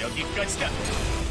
여기까지다.